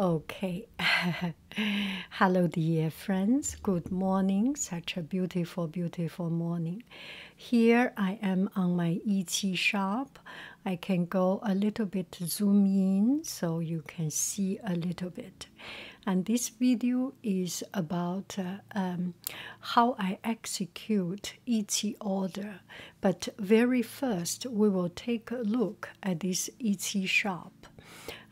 Okay. Hello, dear friends. Good morning. Such a beautiful, beautiful morning. Here I am on my Etsy shop. I can go a little bit zoom in so you can see a little bit. And this video is about uh, um, how I execute Etsy order. But very first, we will take a look at this Etsy shop.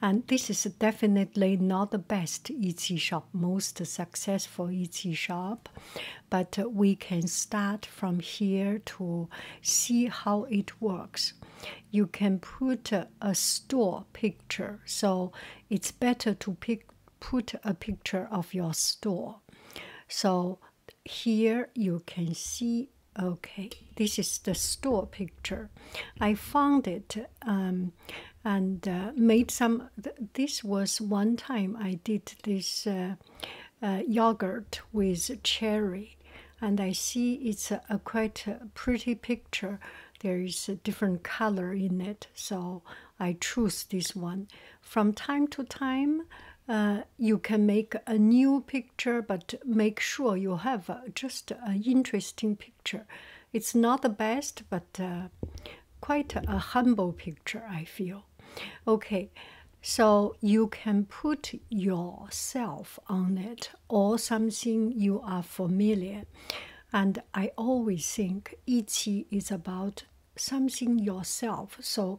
And this is definitely not the best Etsy shop, most successful Etsy shop, but we can start from here to see how it works. You can put a store picture, so it's better to pick, put a picture of your store. So here you can see okay this is the store picture i found it um, and uh, made some. this was one time I did this uh, uh, yogurt with cherry, and I see it's a, a quite a pretty picture. There is a different color in it, so I choose this one. From time to time, uh, you can make a new picture, but make sure you have uh, just an interesting picture. It's not the best, but uh, quite a humble picture, I feel. Okay, so you can put yourself on it or something you are familiar. And I always think Etsy is about something yourself. So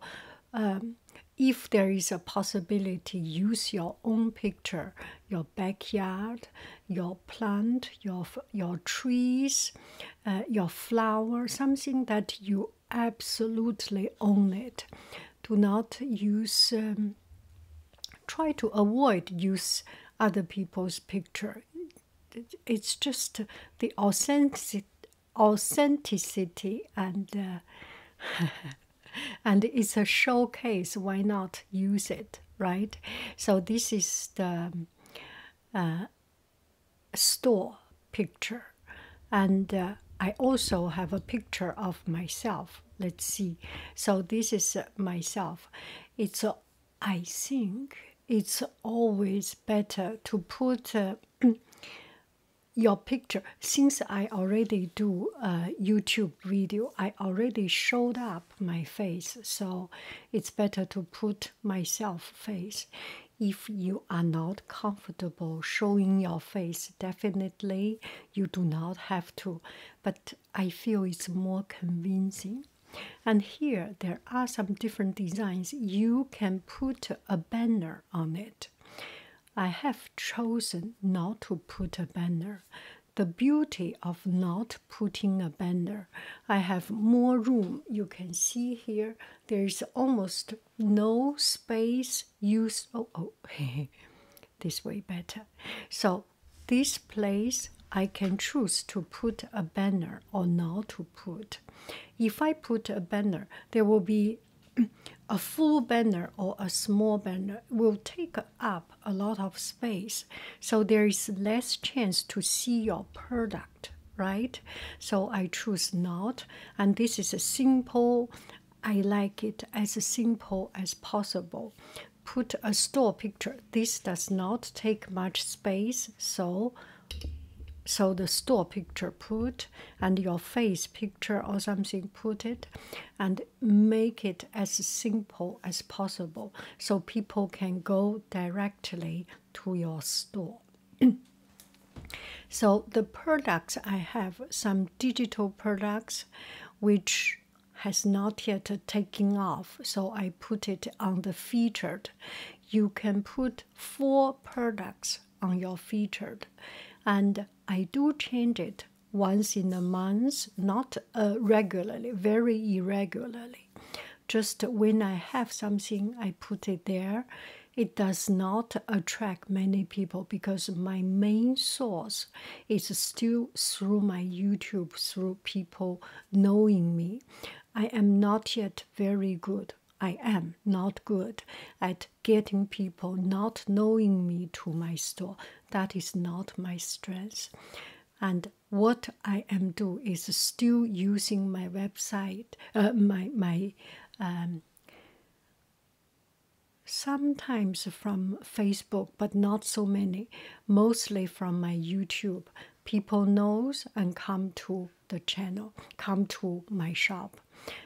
um, if there is a possibility, use your own picture, your backyard, your plant, your your trees, uh, your flower, something that you absolutely own it do not use um, try to avoid use other people's picture. It's just the authentic, authenticity and uh, and it's a showcase why not use it right? So this is the uh, store picture. And uh, i also have a picture of myself. Let's see. So this is uh, myself. It's uh, i think it's always better to put uh, your picture. Since i already do a youtube video i already showed up my face. So it's better to put myself face if you are not comfortable showing your face definitely you do not have to but i feel it's more convincing and here there are some different designs. You can put a banner on it. I have chosen not to put a banner. The beauty of not putting a banner, I have more room. You can see here there is almost no space used. Oh, oh, this way better. So, this place I can choose to put a banner or not to put. If I put a banner, there will be a full banner or a small banner will take up a lot of space. So there is less chance to see your product, right? So I choose not. And this is a simple, I like it as simple as possible. Put a store picture. This does not take much space, so so the store picture put and your face picture or something put it and make it as simple as possible so people can go directly to your store. So the products i have some digital products which has not yet taken off. So i put it on the featured. You can put four products on your featured. And I do change it once in a month, not uh, regularly, very irregularly. Just when I have something, I put it there. It does not attract many people because my main source is still through my YouTube, through people knowing me. I am not yet very good I am not good at getting people not knowing me to my store. That is not my strength. And what I am doing is still using my website, uh, my my um, sometimes from Facebook, but not so many, mostly from my YouTube. People knows and come to the channel, come to my shop.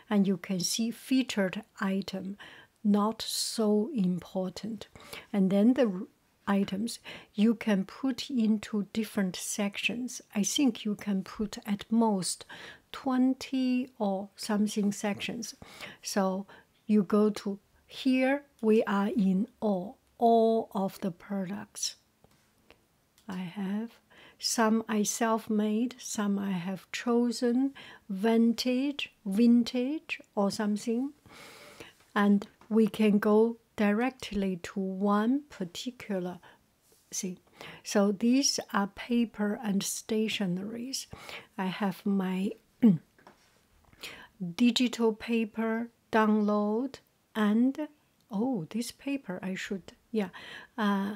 And you can see featured item, not so important. And then the items you can put into different sections. I think you can put at most 20 or something sections. So you go to here, we are in all, all of the products. I have some I self made, some I have chosen, vintage, vintage, or something. And we can go directly to one particular thing. So these are paper and stationaries. I have my digital paper download and oh this paper I should yeah uh,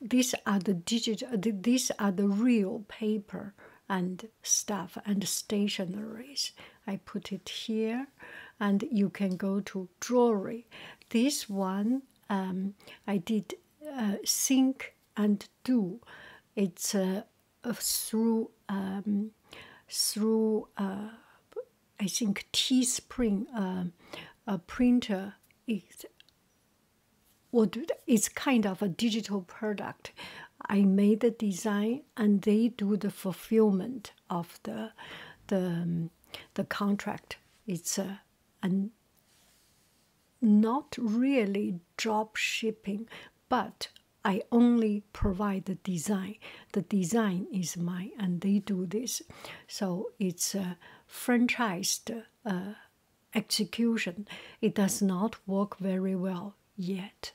these are the digital these are the real paper and stuff and stationaries. I put it here and you can go to jewelry. This one um, I did uh, think and do. It's uh, through um, through uh, I think Teespring uh, a printer would it's kind of a digital product. I made the design and they do the fulfillment of the the um, the contract. It's a, an not really drop shipping, but I only provide the design. The design is mine, and they do this. So it's a franchised uh, execution. It does not work very well yet.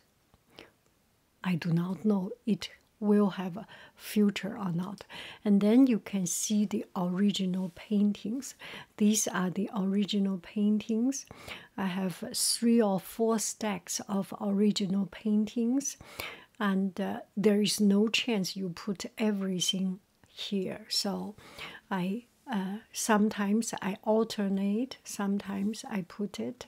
I do not know it will have a future or not. And then you can see the original paintings. These are the original paintings. I have three or four stacks of original paintings, and uh, there is no chance you put everything here. So I uh, sometimes I alternate, sometimes I put it,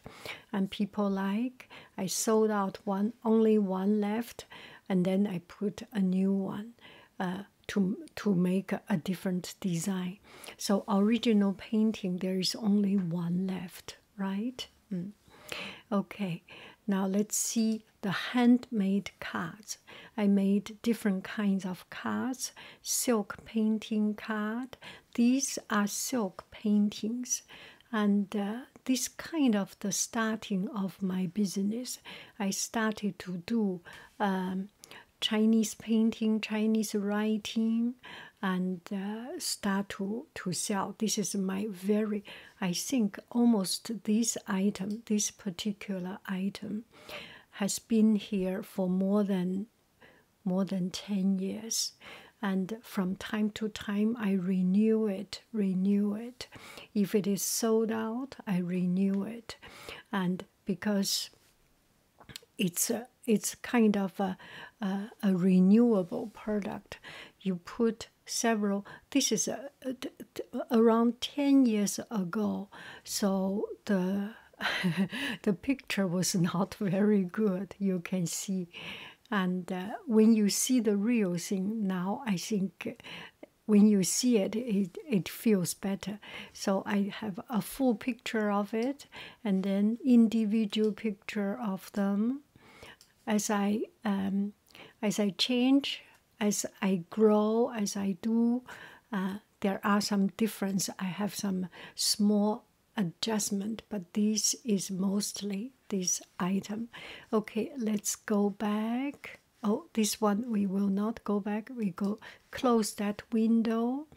and people like. I sold out one, only one left, and then I put a new one uh, to to make a, different design. So original painting, there is only one left, right? Mm. Okay, now let's see the handmade cards. I made different kinds of cards, silk painting card. These are silk paintings, and uh, this kind of the starting of my business. I started to do um, Chinese painting, Chinese writing, and uh, start to, to sell. This is my very, I think almost this item, this particular item, has been here for more than more than 10 years and from time to time I renew it, renew it. If it is sold out, I renew it, and because it's a, it's kind of a, a, a renewable product, you put several. This is a, around ten years ago, so the the picture was not very good. You can see, and uh, when you see the real thing now, I think when you see it, it, it feels better. So I have a full picture of it and then individual picture of them. As I um, as I change, as I grow, as I do, uh, there are some difference. I have some small adjustment, but this is mostly this item. Okay, let's go back. Oh, this one we will not go back. We go close that window.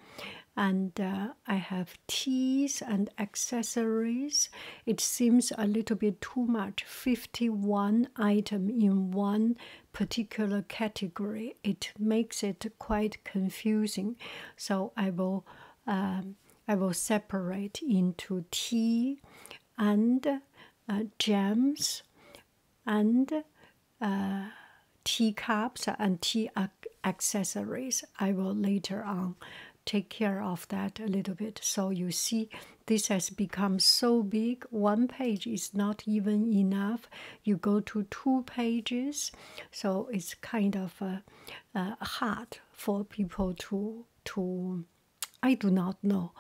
And uh, I have teas and accessories. It seems a little bit too much. 51 item in one particular category. It makes it quite confusing. So I will um, I will separate into tea and uh, gems and uh, teacups and tea accessories. I will later on take care of that a little bit. So you see, this has become so big, one page is not even enough. You go to two pages, so it's kind of uh, uh, hard for people to to. I do not know.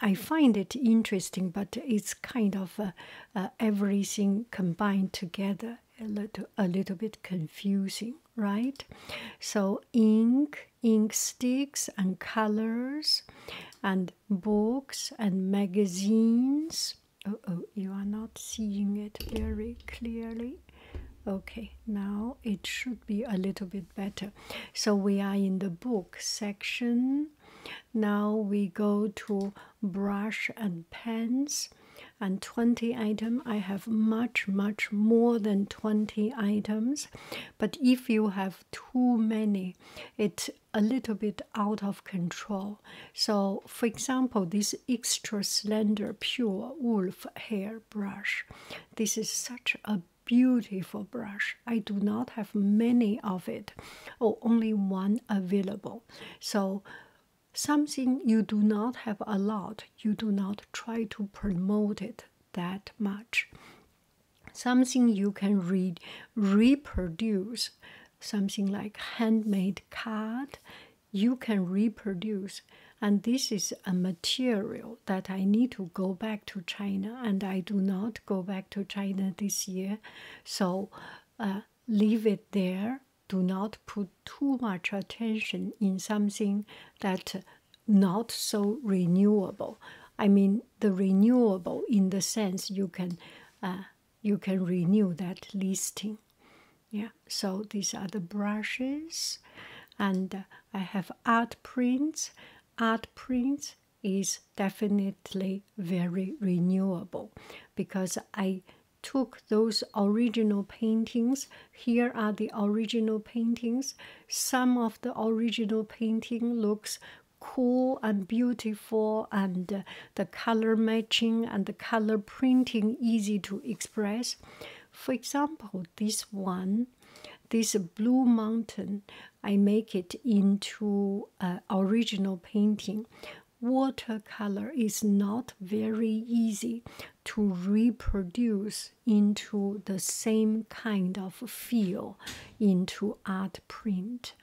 I find it interesting, but it's kind of uh, uh, everything combined together a little, a little bit confusing, right? So ink, ink sticks, and colors, and books and magazines. Oh, oh, you are not seeing it very clearly. Okay, now it should be a little bit better. So we are in the book section. Now we go to brush and pens. And 20 item i have much much more than 20 items. But if you have too many it's a little bit out of control. So for example this extra slender pure wolf hair brush. This is such a beautiful brush. I do not have many of it. Or only one available. So something you do not have a lot, you do not try to promote it that much. Something you can read, reproduce, something like handmade card, you can reproduce. And this is a material that I need to go back to China, and I do not go back to China this year. So uh, leave it there do not put too much attention in something that not so renewable. I mean the renewable in the sense you can uh, you can renew that listing. Yeah. So these are the brushes, and I have art prints. Art prints is definitely very renewable because I took those original paintings. Here are the original paintings. Some of the original painting looks cool and beautiful and uh, the color matching and the color printing easy to express. For example, this one, this blue mountain, I make it into uh, original painting watercolor is not very easy to reproduce into the same kind of feel into art print.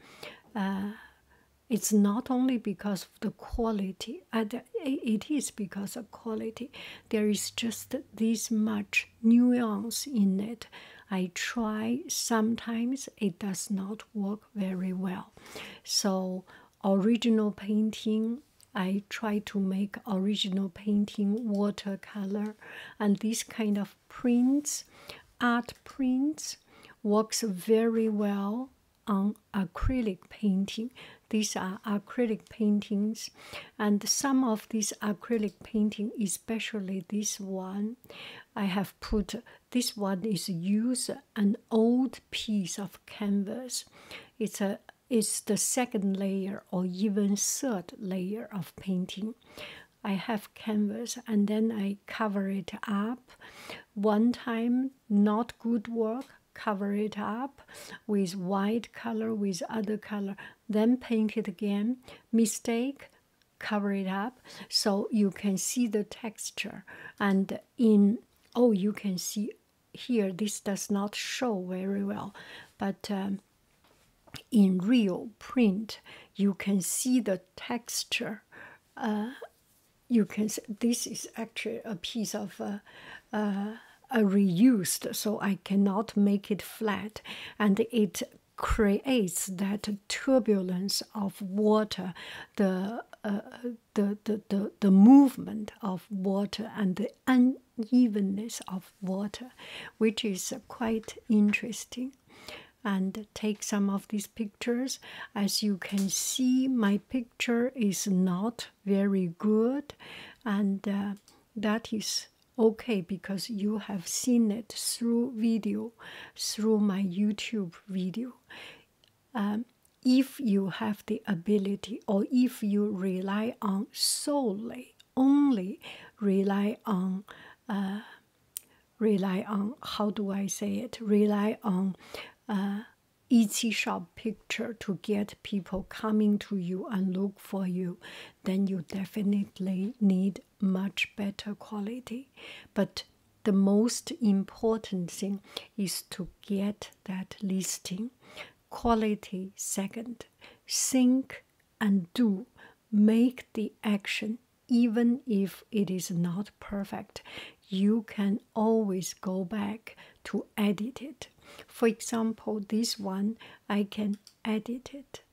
Uh, it's not only because of the quality, it is because of quality. There is just this much nuance in it. I try, sometimes it does not work very well. So, original painting I try to make original painting watercolor and this kind of prints, art prints works very well on acrylic painting. These are acrylic paintings, and some of these acrylic painting, especially this one, I have put this one is use an old piece of canvas. It's a is the second layer or even third layer of painting. I have canvas and then I cover it up. One time, not good work, cover it up with white color, with other color, then paint it again. Mistake, cover it up so you can see the texture. And in, oh, you can see here, this does not show very well, but um, in real print, you can see the texture. Uh, you can see, this is actually a piece of uh, uh, a reused, so I cannot make it flat, and it creates that turbulence of water, the, uh, the, the, the, the movement of water and the unevenness of water, which is quite interesting and take some of these pictures. As you can see, my picture is not very good, and uh, that is okay because you have seen it through video, through my YouTube video. Um, if you have the ability, or if you rely on solely, only rely on, uh, rely on, how do I say it? Rely on uh, Etsy shop picture to get people coming to you and look for you, then you definitely need much better quality. But the most important thing is to get that listing. Quality second. Think and do. Make the action even if it is not perfect. You can always go back to edit it. For example, this one, I can edit it.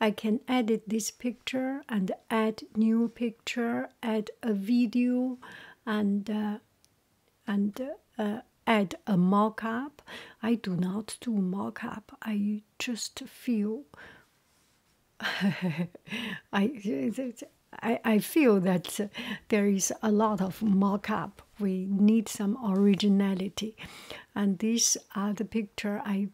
I can edit this picture and add new picture, add a video, and uh, and uh, add a mock-up. I do not do mock-up. I just feel I, I, I feel that there is a lot of mock-up. We need some originality. And these are the picture I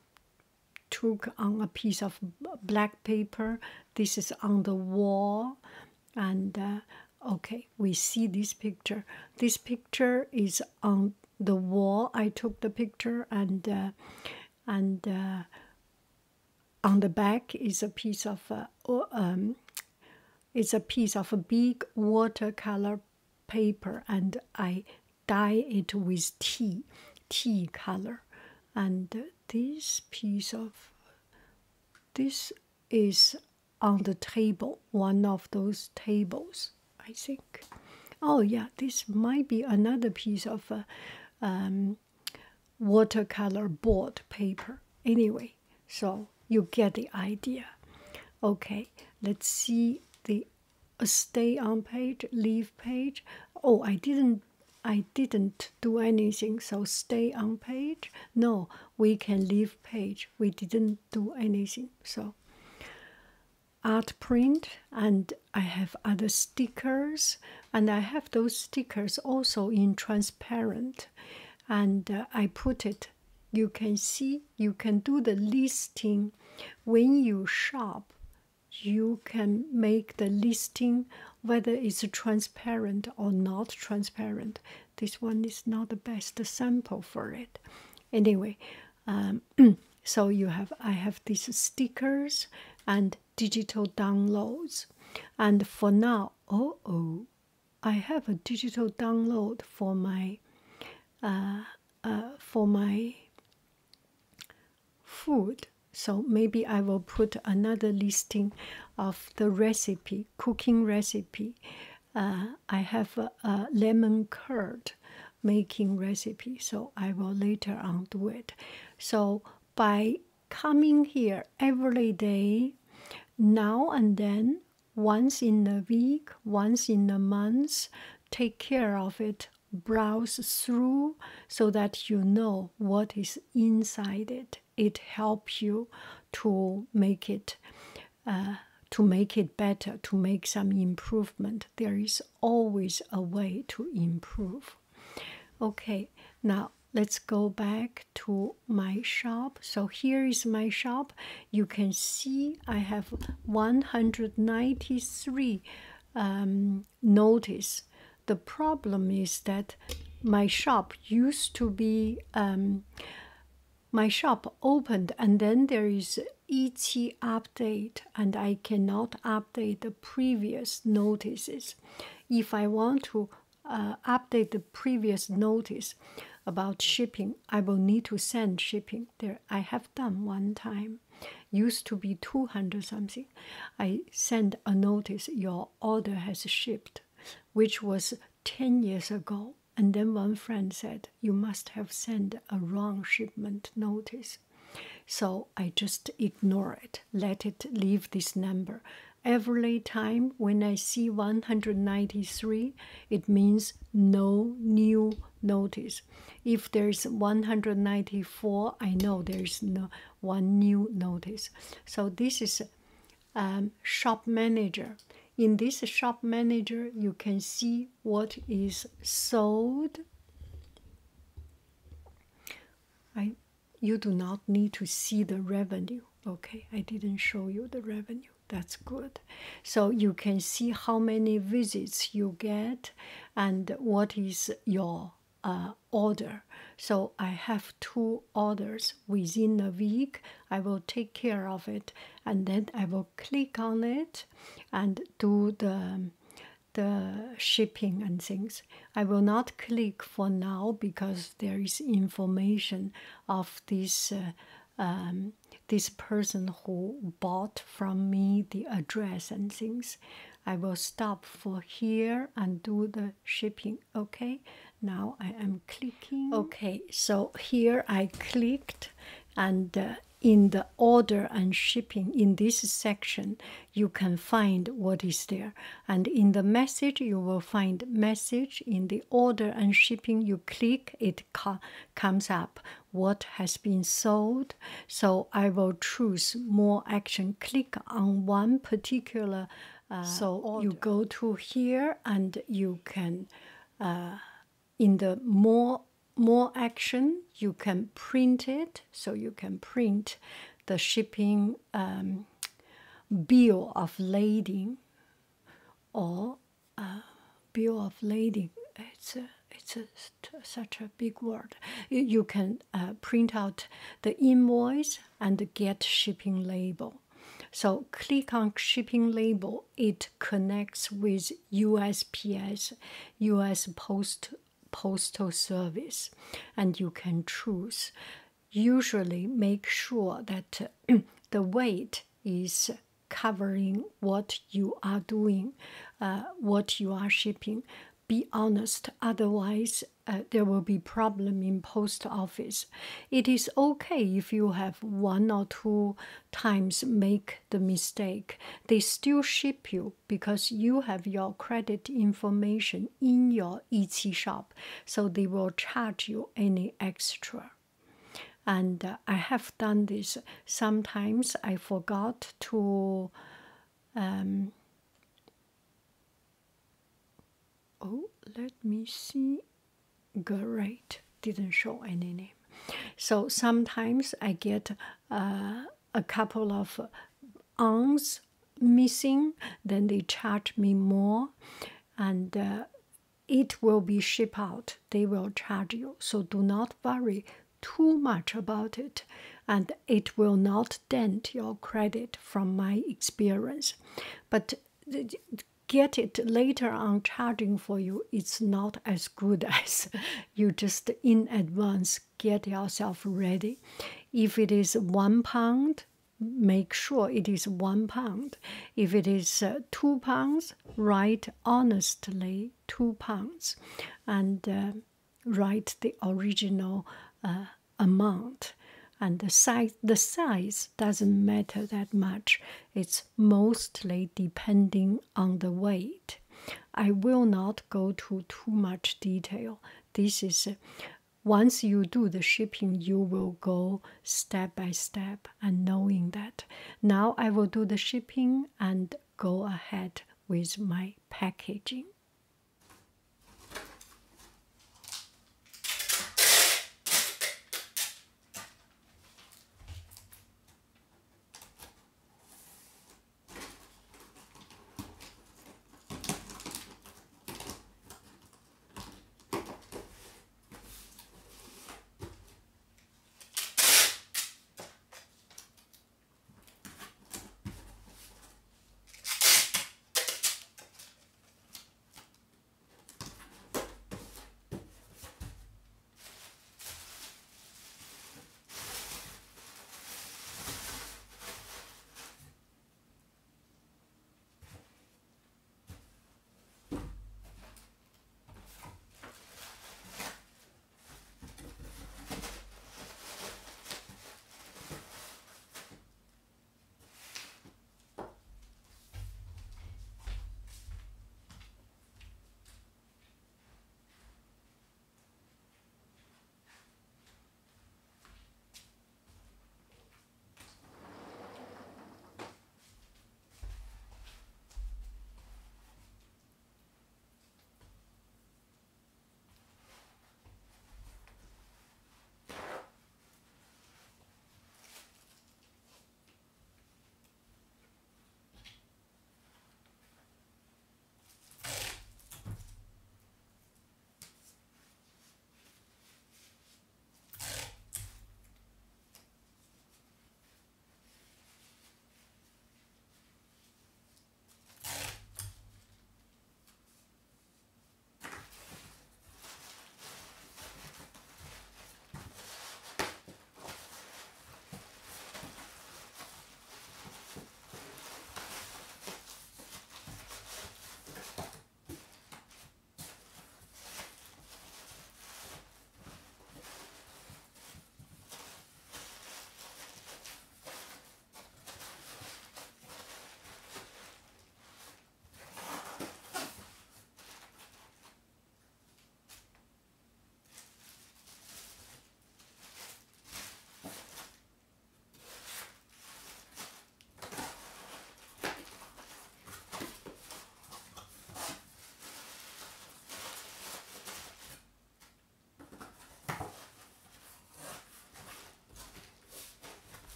took on a piece of black paper. This is on the wall. And uh, okay, we see this picture. This picture is on the wall. I took the picture and uh, and uh, on the back is a piece of uh, um, it's a piece of a big watercolor paper and I dye it with tea, tea color. And this piece of this is on the table, one of those tables, I think. Oh yeah, this might be another piece of uh, um, watercolor board paper. Anyway, so you get the idea. Okay, let's see the stay on page, leave page. Oh, I didn't I didn't do anything, so stay on page. No, we can leave page. We didn't do anything. So art print and I have other stickers and I have those stickers also in transparent and uh, I put it you can see you can do the listing when you shop you can make the listing whether it's transparent or not transparent. This one is not the best sample for it. Anyway um, so you have i have these stickers and digital downloads. And for now oh oh i have a digital download for my uh, uh, for my food. So maybe I will put another listing of the recipe, cooking recipe. Uh, I have a, a, lemon curd making recipe, so I will later on do it. So by coming here every day, now and then, once in a week, once in a month, take care of it browse through so that you know what is inside it. It helps you to make it uh, to make it better, to make some improvement. There is always a way to improve. Okay, now let's go back to my shop. So here is my shop. You can see I have 193 um, notice the problem is that my shop used to be um, my shop opened and then there is et update and I cannot update the previous notices. If I want to uh, update the previous notice about shipping, I will need to send shipping. There, I have done one time. Used to be 200 something. I send a notice your order has shipped which was 10 years ago. And then one friend said, You must have sent a wrong shipment notice. So I just ignore it, let it leave this number. Every time when I see 193, it means no new notice. If there's 194, I know there's no one new notice. So this is um, shop manager in this shop manager, you can see what is sold. I, you do not need to see the revenue. Okay, I didn't show you the revenue. That's good. So you can see how many visits you get and what is your uh, order. So I have two orders within a week. I will take care of it and then I will click on it and do the the shipping and things. I will not click for now because there is information of this uh, um, this person who bought from me the address and things. I will stop for here and do the shipping. Okay, now I am clicking. Okay, so here I clicked and uh, in the order and shipping in this section you can find what is there and in the message you will find message in the order and shipping you click it comes up what has been sold so i will choose more action click on one particular uh, so you go to here and you can uh, in the more more action you can print it. So you can print the shipping um, bill of lading or uh, bill of lading. It's a, it's a, such a big word. You, can uh, print out the invoice and get shipping label so click on shipping label. It connects with usps us post postal service and you can choose. Usually make sure that the weight is covering what you are doing uh, what you are shipping be honest otherwise uh, there will be problem in post office. It is okay if you have one or two times make the mistake. They still ship you because you have your credit information in your Etsy shop so they will charge you any extra. And uh, i have done this. Sometimes i forgot to um, oh let me see. Great. Didn't show any name. So sometimes i get uh, a couple of ounce missing. Then they charge me more. And uh, it will be shipped out. They will charge you. So do not worry too much about it. And it will not dent your credit from my experience. But get it later on charging for you it's not as good as you just in advance get yourself ready. If it is one pound make sure it is one pound. If it is uh, two pounds write honestly two pounds and uh, write the original uh, amount and the size the size doesn't matter that much. It's mostly depending on the weight. I will not go to too much detail. This is uh, once you do the shipping you will go step by step and knowing that. Now i will do the shipping and go ahead with my packaging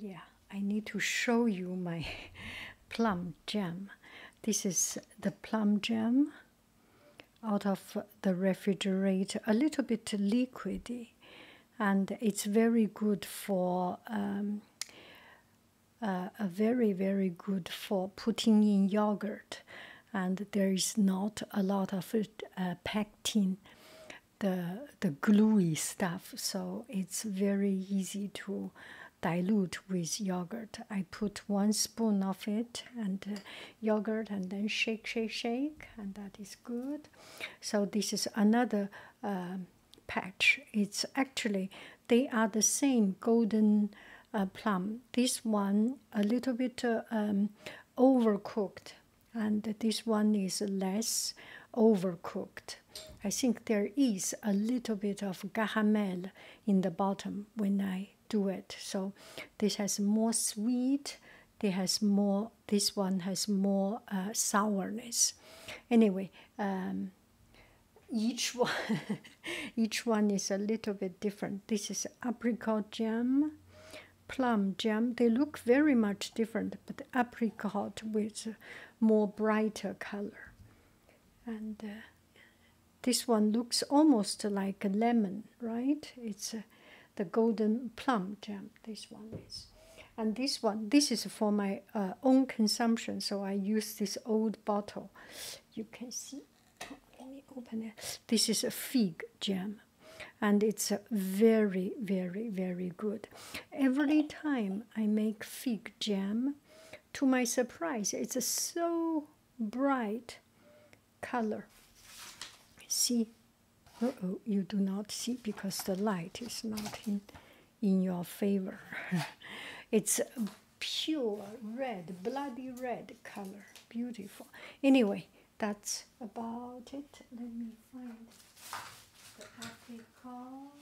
yeah, I need to show you my plum jam. This is the plum jam out of the refrigerator, a little bit liquidy, and it's very good for um, uh, a very very good for putting in yogurt, and there is not a lot of uh, pectin, the the gluey stuff, so it's very easy to dilute with yogurt. I put one spoon of it and uh, yogurt and then shake, shake, shake, and that is good. So, this is another um, patch. It's actually, they are the same golden uh, plum. This one a little bit uh, um, overcooked, and this one is less overcooked. I think there is a little bit of caramel in the bottom when I do it. So this has more sweet. This has more. This one has more uh, sourness. Anyway, um, each one, each one is a little bit different. This is apricot jam, plum jam. They look very much different, but apricot with more brighter color, and. Uh, this one looks almost like a lemon, right? It's a, the golden plum jam. This one is, and this one, this is for my uh, own consumption. So I use this old bottle. You can see. Let me open it. This is a fig jam, and it's very, very, very good. Every time I make fig jam, to my surprise, it's a so bright color. See oh, you do not see because the light is not in, in your favor. it's pure red, bloody red color. Beautiful. Anyway, that's about it. Let me find the apricot.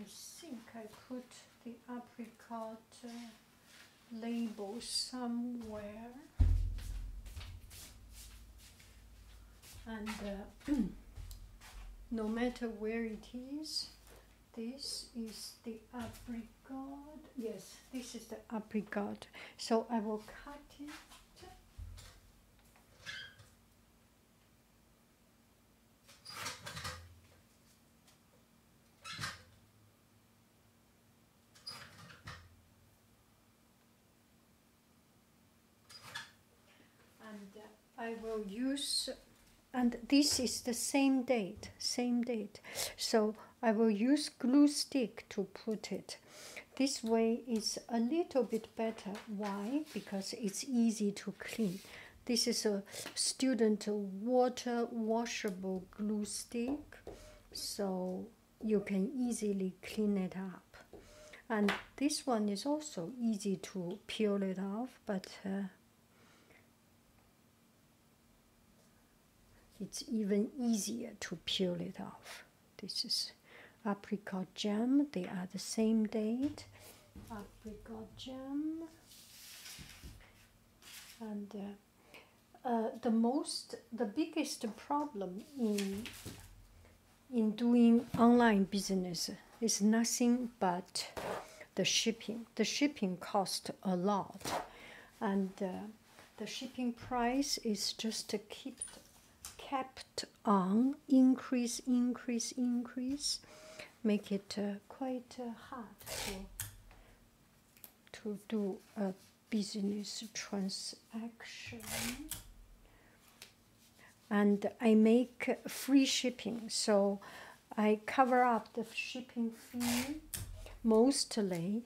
I think I put the apricot uh, label somewhere. And uh, no matter where it is, this is the apricot. Yes, this is the apricot. So I will cut it I use, and this is the same date, same date. So I will use glue stick to put it. This way is a little bit better. Why? Because it's easy to clean. This is a student water washable glue stick, so you can easily clean it up. And this one is also easy to peel it off, but uh, it's even easier to peel it off. This is apricot jam. They are the same date. Apricot jam. And uh, uh, the most, the biggest problem in in doing online business is nothing but the shipping. The shipping cost a lot, and uh, the shipping price is just to keep kept on increase, increase, increase, make it uh, quite uh, hard to, to do a business transaction. And I make free shipping, so I cover up the shipping fee mostly,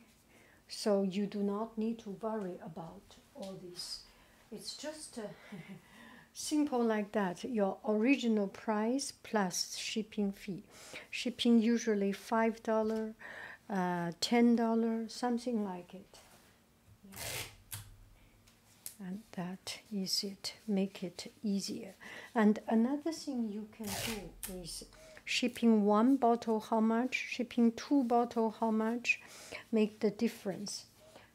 so you do not need to worry about all this. It's just uh, simple like that. Your original price plus shipping fee. Shipping usually five dollar uh, ten dollar something like it. And that is it. Make it easier. And another thing you can do is shipping one bottle how much? Shipping two bottle how much? Make the difference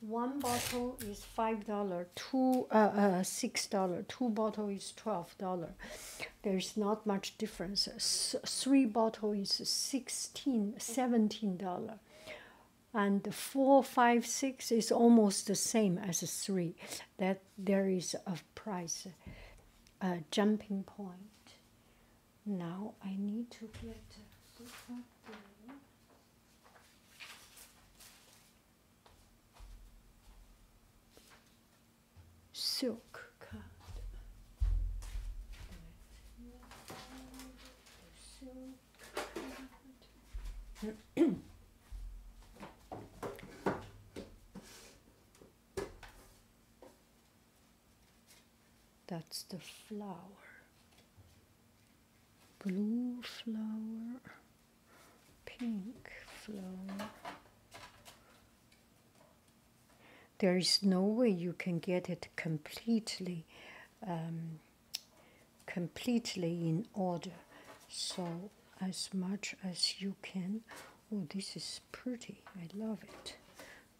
one bottle is five dollar, two uh, uh six dollar, two bottle is twelve dollar. There's not much difference. S- three bottle is sixteen, seventeen dollar, and four, five, six is almost the same as three. That there is a price, a jumping point. Now I need to get. Silk card. That's the flower. Blue flower, pink flower. There is no way you can get it completely, um, completely in order. So as much as you can. Oh, this is pretty. I love it.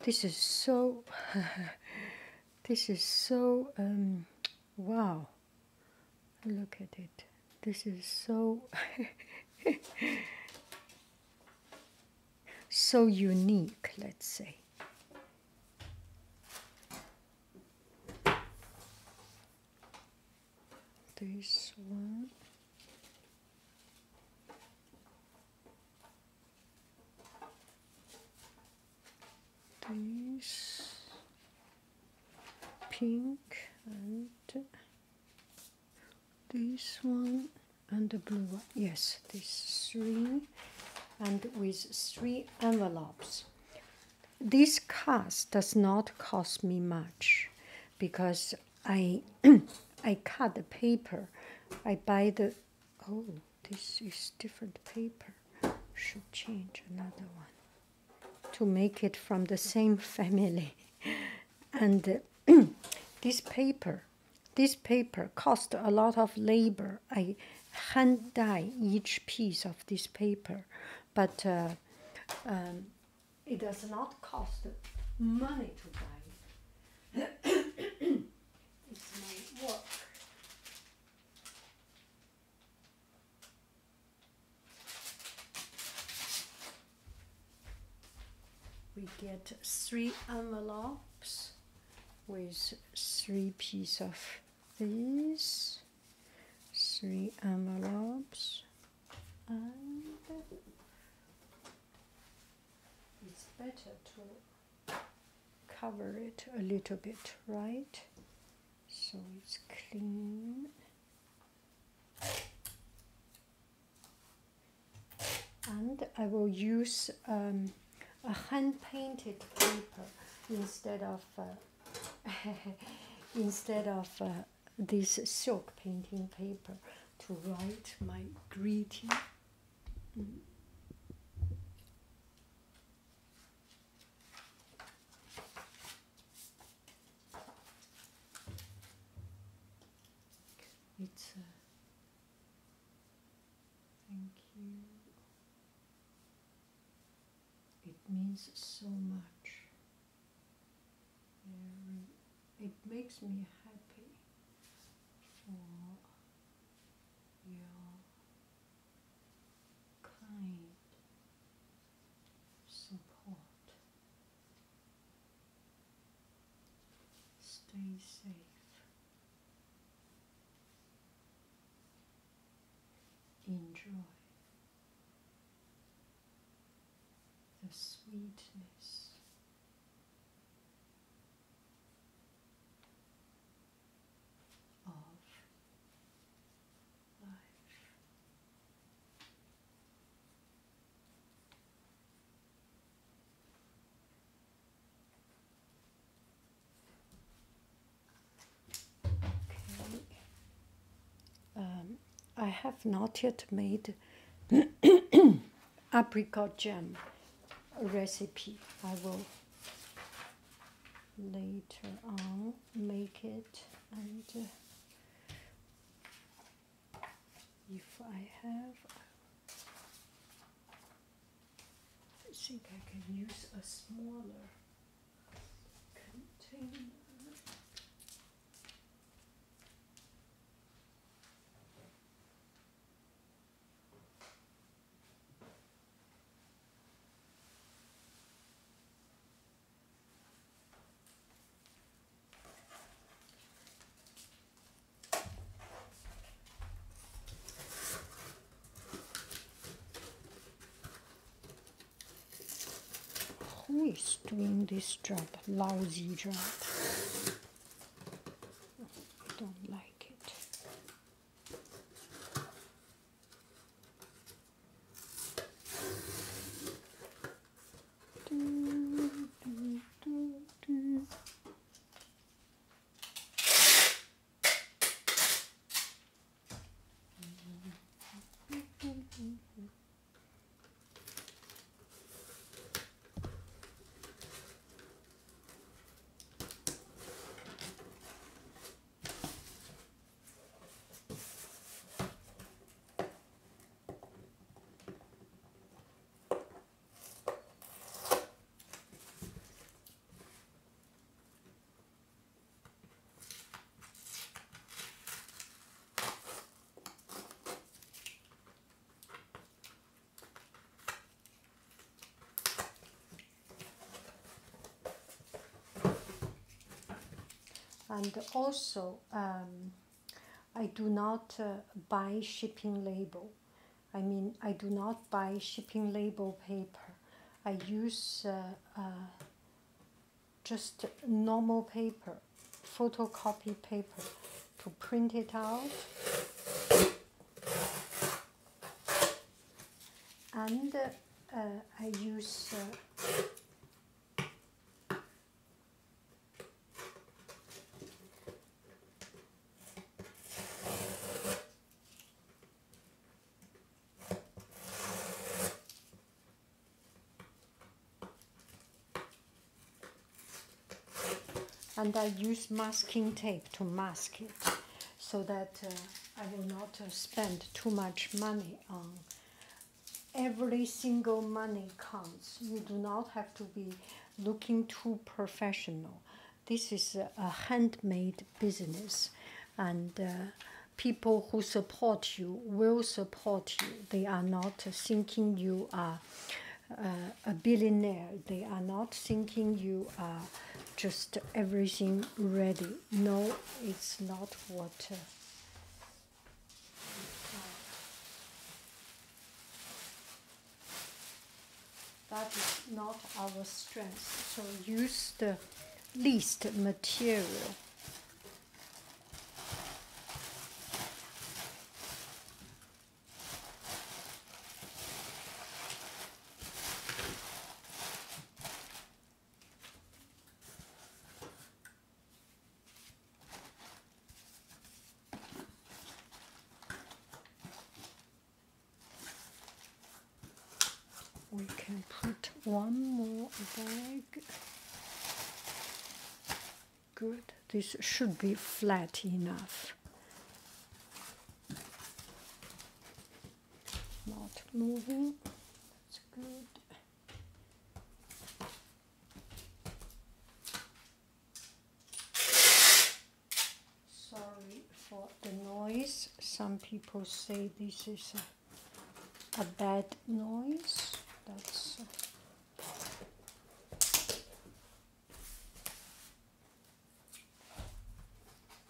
This is so. this is so. Um, wow. Look at it. This is so. so unique, let's say. This one. This pink and this one and the blue one. Yes, these three and with three envelopes. This cost does not cost me much because I I cut the paper. I buy the oh this is different paper. Should change another one to make it from the same family. And uh, this paper, this paper cost a lot of labor. I hand dye each piece of this paper, but uh, um, it does not cost money to buy. it's my work. We get three envelopes with three pieces of these, three envelopes, and it's better to cover it a little bit, right? So it's clean. And I will use um, a hand painted paper instead of uh, instead of uh, this silk painting paper to write my greeting. Mm. It's a thank you. It means so much. It makes me happy for your kind support. Stay safe. Enjoy the sweetness of life. Okay. Um, I have not yet made apricot jam recipe. I will later on make it and uh, if I have I think I can use a smaller who is doing this job? Lousy job. Don't like it. And also um, I do not uh, buy shipping label. I mean, I do not buy shipping label paper. I use uh, uh, just normal paper, photocopy paper, to print it out. And uh, I use and I use masking tape to mask it so that uh, I will not uh, spend too much money on every single money counts. You do not have to be looking too professional. This is a, a handmade business and uh, people who support you will support you. They are not thinking you are uh, a billionaire they are not thinking you are just everything ready. No, it's not what. Uh, that is not our strength. So use the least material. we can put one more bag. Good, should be flat enough. Not moving, that's good. Sorry for the noise. Some people say this is a, a bad noise that's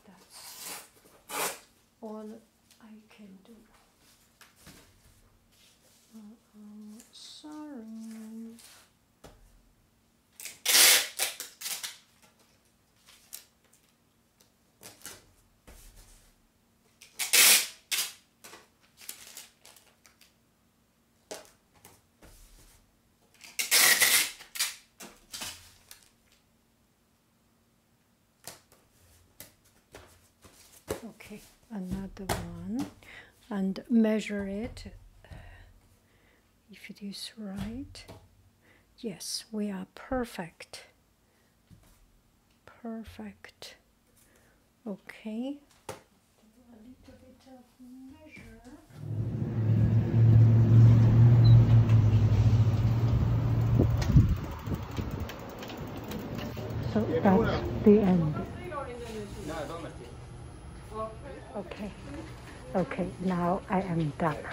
that's all I can do. Uh, sorry. Okay, another one and measure it if it is right. Yes, we are perfect. Perfect. Okay. So that's the end. Okay. Now I am done.